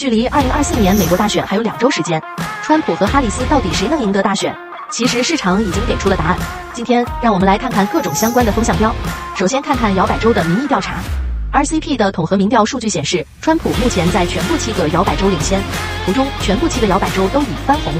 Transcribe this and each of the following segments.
距离二零二四年美国大选还有两周时间，川普和哈里斯到底谁能赢得大选？其实市场已经给出了答案。今天让我们来看看各种相关的风向标。首先看看摇摆州的民意调查，RCP 的统合民调数据显示，川普目前在全部七个摇摆州领先，图中全部七个摇摆州都已翻红。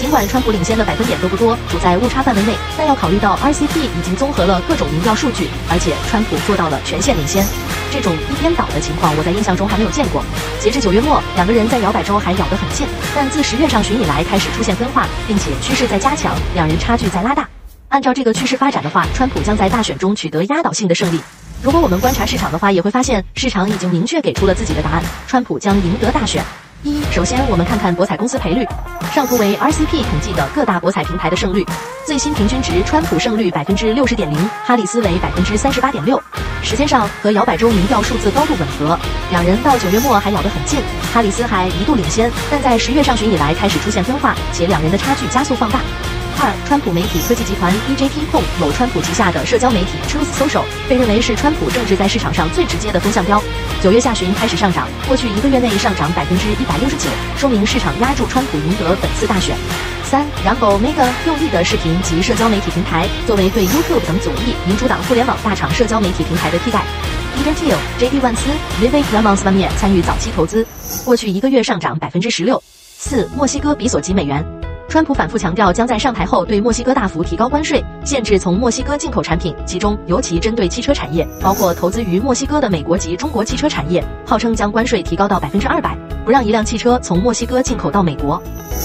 尽管川普领先的百分点都不多，处在误差范围内，但要考虑到 RCP 已经综合了各种民调数据，而且川普做到了全线领先，这种一边倒的情况我在印象中还没有见过。截至九月末，两个人在摇摆州还咬得很近，但自十月上旬以来开始出现分化，并且趋势在加强，两人差距在拉大。按照这个趋势发展的话，川普将在大选中取得压倒性的胜利。如果我们观察市场的话，也会发现市场已经明确给出了自己的答案，川普将赢得大选。一，首先我们看看博彩公司赔率，上图为 RCP 统计的各大博彩平台的胜率，最新平均值，川普胜率百分之六十点零，哈里斯为百分之三十八点六。时间上和摇摆州民调数字高度吻合，两人到九月末还咬得很近，哈里斯还一度领先，但在十月上旬以来开始出现分化，且两人的差距加速放大。二，川普媒体科技集团 EJT 控有川普旗下的社交媒体 Truth Social，被认为是川普政治在市场上最直接的风向标。九月下旬开始上涨，过去一个月内上涨百分之一百六十九，说明市场压住川普赢得本次大选。三，然后 Mega 用力的视频及社交媒体平台，作为对 YouTube 等左翼民主党互联网大厂社交媒体平台的替代。Peter Thiel、JD 万斯、Vivek Ramaswamy 方面参与早期投资，过去一个月上涨百分之十六。四，墨西哥比索及美元。川普反复强调，将在上台后对墨西哥大幅提高关税，限制从墨西哥进口产品，其中尤其针对汽车产业，包括投资于墨西哥的美国及中国汽车产业，号称将关税提高到百分之二百，不让一辆汽车从墨西哥进口到美国，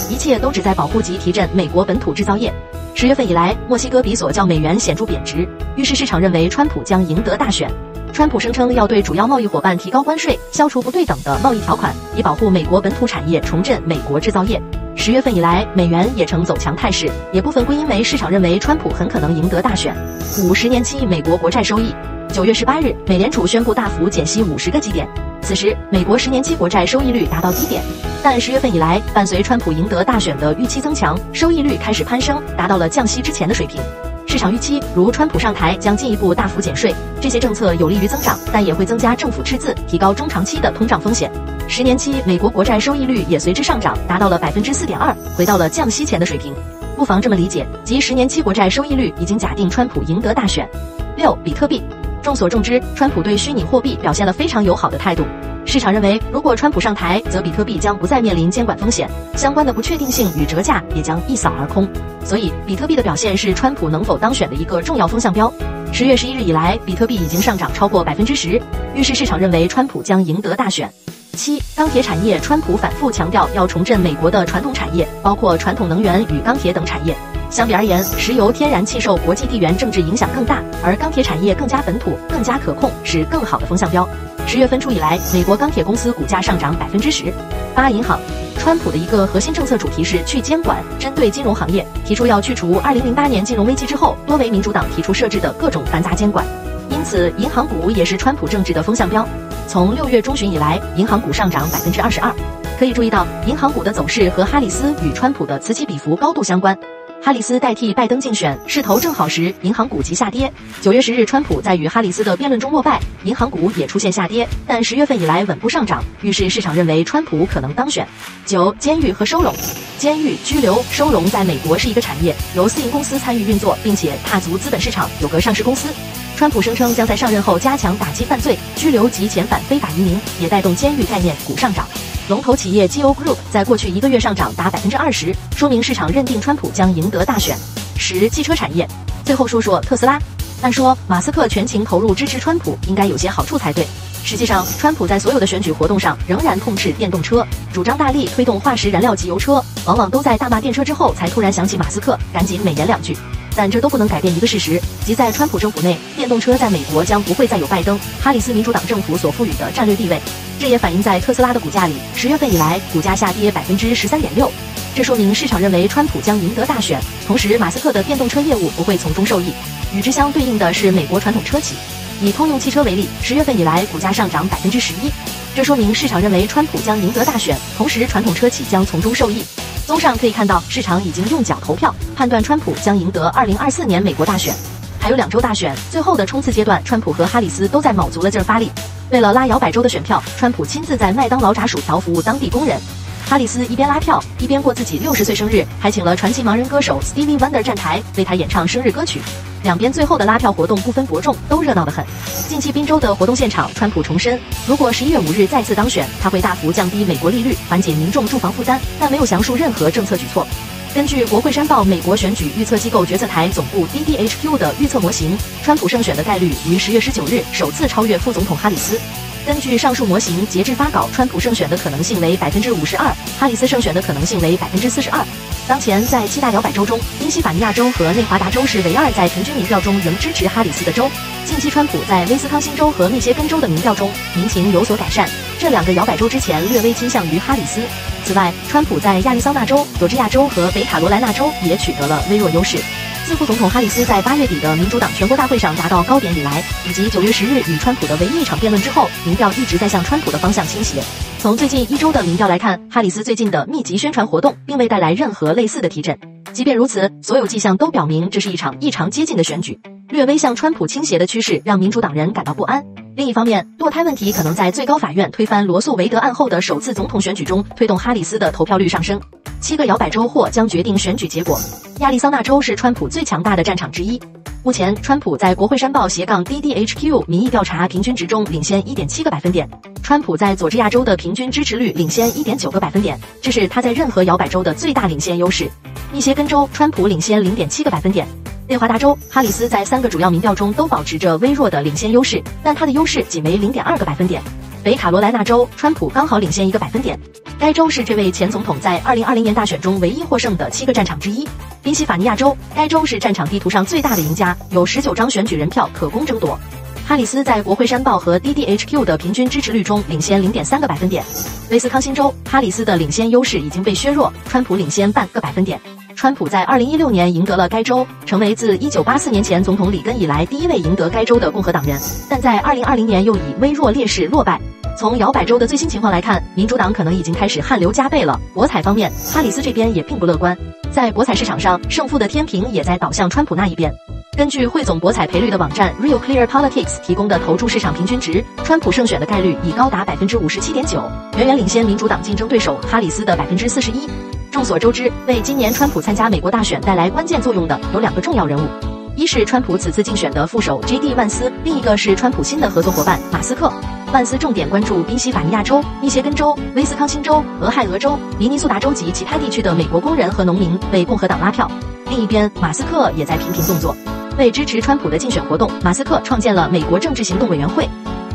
一切都旨在保护及提振美国本土制造业。十月份以来，墨西哥比索较美元显著贬值，预示市场认为川普将赢得大选。川普声称要对主要贸易伙伴提高关税，消除不对等的贸易条款，以保护美国本土产业，重振美国制造业。十月份以来，美元也呈走强态势，也部分归因为市场认为川普很可能赢得大选。五十年期美国国债收益，九月十八日，美联储宣布大幅减息五十个基点，此时美国十年期国债收益率达到低点。但十月份以来，伴随川普赢得大选的预期增强，收益率开始攀升，达到了降息之前的水平。市场预期，如川普上台将进一步大幅减税，这些政策有利于增长，但也会增加政府赤字，提高中长期的通胀风险。十年期美国国债收益率也随之上涨，达到了百分之四点二，回到了降息前的水平。不妨这么理解，即十年期国债收益率已经假定川普赢得大选。六，比特币。众所周知，川普对虚拟货币表现了非常友好的态度。市场认为，如果川普上台，则比特币将不再面临监管风险，相关的不确定性与折价也将一扫而空。所以，比特币的表现是川普能否当选的一个重要风向标。十月十一日以来，比特币已经上涨超过百分之十，预示市场认为川普将赢得大选。七钢铁产业，川普反复强调要重振美国的传统产业，包括传统能源与钢铁等产业。相比而言，石油、天然气受国际地缘政治影响更大，而钢铁产业更加本土、更加可控，是更好的风向标。十月份初以来，美国钢铁公司股价上涨百分之十。八银行，川普的一个核心政策主题是去监管，针对金融行业，提出要去除二零零八年金融危机之后多为民主党提出设置的各种繁杂监管。因此，银行股也是川普政治的风向标。从六月中旬以来，银行股上涨百分之二十二。可以注意到，银行股的走势和哈里斯与川普的此起彼伏高度相关。哈里斯代替拜登竞选势头正好时，银行股即下跌。九月十日，川普在与哈里斯的辩论中落败，银行股也出现下跌。但十月份以来稳步上涨，预示市场认为川普可能当选。九，监狱和收容，监狱、拘留、收容在美国是一个产业，由私营公司参与运作，并且踏足资本市场，有个上市公司。川普声称将在上任后加强打击犯罪、拘留及遣返非法移民，也带动监狱概念股上涨。龙头企业 GO Group 在过去一个月上涨达百分之二十，说明市场认定川普将赢得大选。十汽车产业，最后说说特斯拉。按说马斯克全情投入支持川普，应该有些好处才对。实际上，川普在所有的选举活动上仍然痛斥电动车，主张大力推动化石燃料及油车，往往都在大骂电车之后才突然想起马斯克，赶紧美言两句。但这都不能改变一个事实，即在川普政府内，电动车在美国将不会再有拜登、哈里斯民主党政府所赋予的战略地位。这也反映在特斯拉的股价里，十月份以来股价下跌百分之十三点六。这说明市场认为川普将赢得大选，同时马斯克的电动车业务不会从中受益。与之相对应的是美国传统车企，以通用汽车为例，十月份以来股价上涨百分之十一。这说明市场认为川普将赢得大选，同时传统车企将从中受益。综上可以看到，市场已经用脚投票，判断川普将赢得二零二四年美国大选。还有两周大选，最后的冲刺阶段，川普和哈里斯都在卯足了劲儿发力。为了拉摇摆州的选票，川普亲自在麦当劳炸薯条服务当地工人。哈里斯一边拉票，一边过自己六十岁生日，还请了传奇盲人歌手 Stevie Wonder 站台为他演唱生日歌曲。两边最后的拉票活动不分伯仲，都热闹得很。近期宾州的活动现场，川普重申，如果十一月五日再次当选，他会大幅降低美国利率，缓解民众住房负担，但没有详述任何政策举措。根据国会山报美国选举预测机构决策台总部 DDHQ 的预测模型，川普胜选的概率于十月十九日首次超越副总统哈里斯。根据上述模型，截至发稿，川普胜选的可能性为百分之五十二，哈里斯胜选的可能性为百分之四十二。当前在七大摇摆州中，宾夕法尼亚州和内华达州是唯二在平均民调中仍支持哈里斯的州。近期川普在威斯康星州和密歇根州的民调中民情有所改善，这两个摇摆州之前略微倾向于哈里斯。此外，川普在亚利桑那州、佐治亚州和北卡罗来纳州也取得了微弱优势。自副总统哈里斯在八月底的民主党全国大会上达到高点以来，以及九月十日与川普的唯一一场辩论之后，民调一直在向川普的方向倾斜。从最近一周的民调来看，哈里斯最近的密集宣传活动并未带来任何类似的提振。即便如此，所有迹象都表明这是一场异常接近的选举。略微向川普倾斜的趋势让民主党人感到不安。另一方面，堕胎问题可能在最高法院推翻罗素韦德案后的首次总统选举中推动哈里斯的投票率上升。七个摇摆州或将决定选举结果。亚利桑那州是川普最强大的战场之一。目前，川普在国会山报斜杠 DDHQ 民意调查平均值中领先一点七个百分点。川普在佐治亚州的平均支持率领先一点九个百分点，这是他在任何摇摆州的最大领先优势。密歇根州，川普领先零点七个百分点。内华达州，哈里斯在三个主要民调中都保持着微弱的领先优势，但他的优势仅为零点二个百分点。北卡罗来纳州，川普刚好领先一个百分点。该州是这位前总统在二零二零年大选中唯一获胜的七个战场之一。宾夕法尼亚州，该州是战场地图上最大的赢家，有十九张选举人票可供争夺。哈里斯在国会山报和 DDHQ 的平均支持率中领先零点三个百分点。威斯康星州，哈里斯的领先优势已经被削弱，川普领先半个百分点。川普在二零一六年赢得了该州，成为自一九八四年前总统里根以来第一位赢得该州的共和党人，但在二零二零年又以微弱劣势落败。从摇摆州的最新情况来看，民主党可能已经开始汗流浃背了。博彩方面，哈里斯这边也并不乐观。在博彩市场上，胜负的天平也在倒向川普那一边。根据汇总博彩赔率的网站 Real Clear Politics 提供的投注市场平均值，川普胜选的概率已高达百分之五十七点九，远远领先民主党竞争对手哈里斯的百分之四十一。众所周知，为今年川普参加美国大选带来关键作用的有两个重要人物，一是川普此次竞选的副手 J.D. 万斯，另一个是川普新的合作伙伴马斯克。万斯重点关注宾夕法尼亚州、密歇根州、威斯康星州、俄亥俄州、明尼苏达州及其他地区的美国工人和农民，为共和党拉票。另一边，马斯克也在频频动作，为支持川普的竞选活动，马斯克创建了美国政治行动委员会。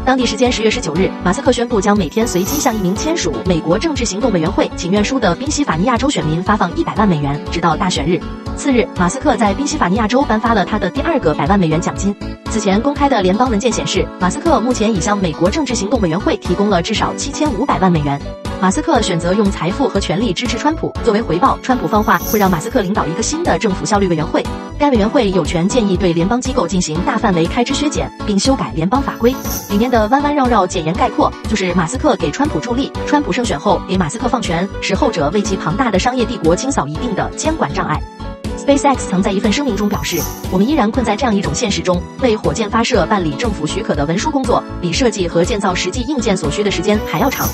当地时间十月十九日，马斯克宣布将每天随机向一名签署美国政治行动委员会请愿书的宾夕法尼亚州选民发放一百万美元，直到大选日。次日，马斯克在宾夕法尼亚州颁发了他的第二个百万美元奖金。此前公开的联邦文件显示，马斯克目前已向美国政治行动委员会提供了至少七千五百万美元。马斯克选择用财富和权力支持川普，作为回报，川普放话会让马斯克领导一个新的政府效率委员会。该委员会有权建议对联邦机构进行大范围开支削减，并修改联邦法规。里面的弯弯绕绕，简言概括，就是马斯克给川普助力，川普胜选后给马斯克放权，使后者为其庞大的商业帝国清扫一定的监管障碍。SpaceX 曾在一份声明中表示：“我们依然困在这样一种现实中，为火箭发射办理政府许可的文书工作，比设计和建造实际硬件所需的时间还要长。”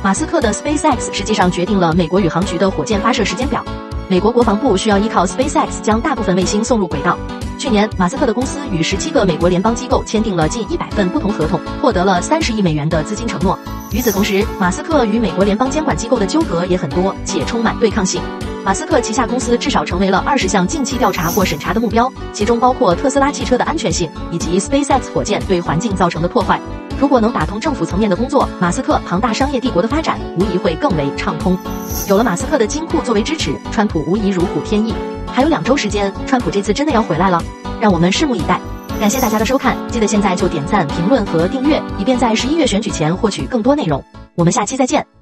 马斯克的 SpaceX 实际上决定了美国宇航局的火箭发射时间表。美国国防部需要依靠 SpaceX 将大部分卫星送入轨道。去年，马斯克的公司与十七个美国联邦机构签订了近一百份不同合同，获得了三十亿美元的资金承诺。与此同时，马斯克与美国联邦监管机构的纠葛也很多，且充满对抗性。马斯克旗下公司至少成为了二十项近期调查或审查的目标，其中包括特斯拉汽车的安全性以及 SpaceX 火箭对环境造成的破坏。如果能打通政府层面的工作，马斯克庞大商业帝国的发展无疑会更为畅通。有了马斯克的金库作为支持，川普无疑如虎添翼。还有两周时间，川普这次真的要回来了，让我们拭目以待。感谢大家的收看，记得现在就点赞、评论和订阅，以便在十一月选举前获取更多内容。我们下期再见。